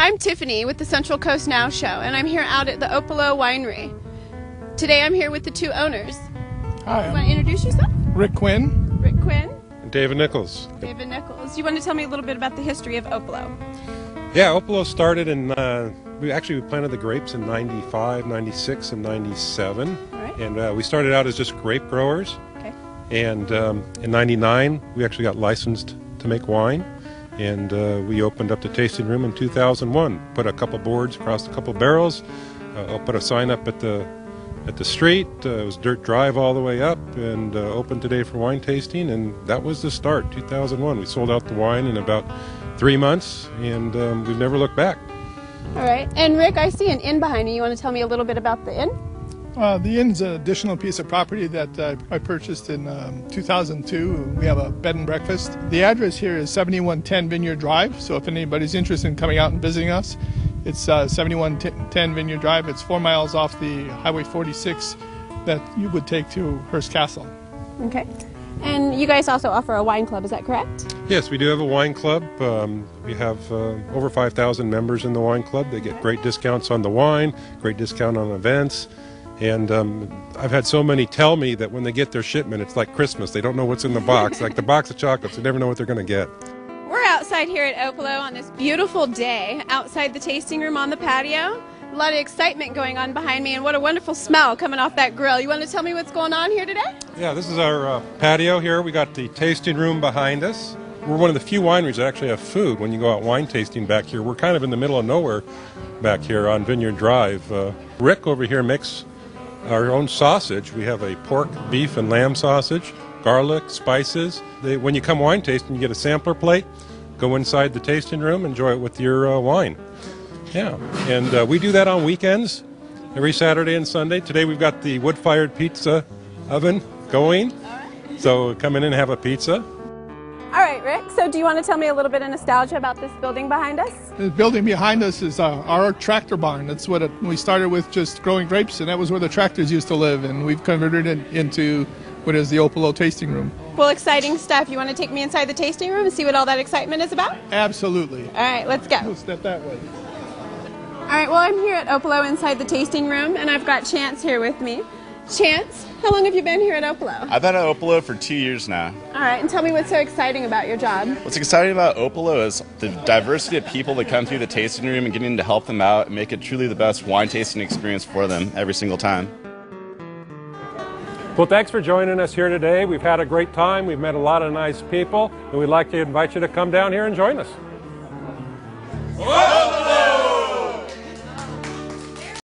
I'm Tiffany with the Central Coast Now show, and I'm here out at the Opolo Winery. Today I'm here with the two owners. Hi, You want to introduce yourself? Rick Quinn. Rick Quinn, David Nichols. David Nichols. You want to tell me a little bit about the history of Opolo? Yeah, Opolo started in, uh, we actually we planted the grapes in 95, 96, and 97. All right. And uh, we started out as just grape growers. Okay. And um, in 99, we actually got licensed to make wine. And uh, we opened up the tasting room in 2001. Put a couple boards across a couple barrels. Uh, put a sign up at the at the street. Uh, it was dirt drive all the way up, and uh, open today for wine tasting. And that was the start. 2001. We sold out the wine in about three months, and um, we've never looked back. All right. And Rick, I see an inn behind you. You want to tell me a little bit about the inn? Uh, the inn's an additional piece of property that uh, I purchased in um, 2002. We have a bed and breakfast. The address here is 7110 Vineyard Drive, so if anybody's interested in coming out and visiting us, it's uh, 7110 Vineyard Drive. It's four miles off the Highway 46 that you would take to Hearst Castle. Okay. And you guys also offer a wine club, is that correct? Yes, we do have a wine club. Um, we have uh, over 5,000 members in the wine club. They get great discounts on the wine, great discount on events. And um, I've had so many tell me that when they get their shipment, it's like Christmas. They don't know what's in the box, like the box of chocolates. They never know what they're going to get. We're outside here at Opolo on this beautiful day, outside the tasting room on the patio. A lot of excitement going on behind me, and what a wonderful smell coming off that grill. You want to tell me what's going on here today? Yeah, this is our uh, patio here. We got the tasting room behind us. We're one of the few wineries that actually have food when you go out wine tasting back here. We're kind of in the middle of nowhere back here on Vineyard Drive. Uh, Rick over here makes our own sausage. We have a pork, beef, and lamb sausage, garlic, spices. They, when you come wine tasting, you get a sampler plate. Go inside the tasting room, enjoy it with your uh, wine. Yeah, and uh, we do that on weekends, every Saturday and Sunday. Today we've got the wood-fired pizza oven going, so come in and have a pizza. Right, Rick. So, do you want to tell me a little bit of nostalgia about this building behind us? The building behind us is uh, our tractor barn. That's what it, we started with, just growing grapes, and that was where the tractors used to live. And we've converted it into what is the Opolo tasting room. Well, exciting stuff. You want to take me inside the tasting room and see what all that excitement is about? Absolutely. All right, let's go. We'll step that way. All right, well, I'm here at Opolo inside the tasting room, and I've got Chance here with me. Chance, how long have you been here at Opolo? I've been at Opolo for two years now. All right, and tell me what's so exciting about your job. What's exciting about Opolo is the diversity of people that come through the tasting room and getting to help them out and make it truly the best wine tasting experience for them every single time. Well, thanks for joining us here today. We've had a great time. We've met a lot of nice people, and we'd like to invite you to come down here and join us.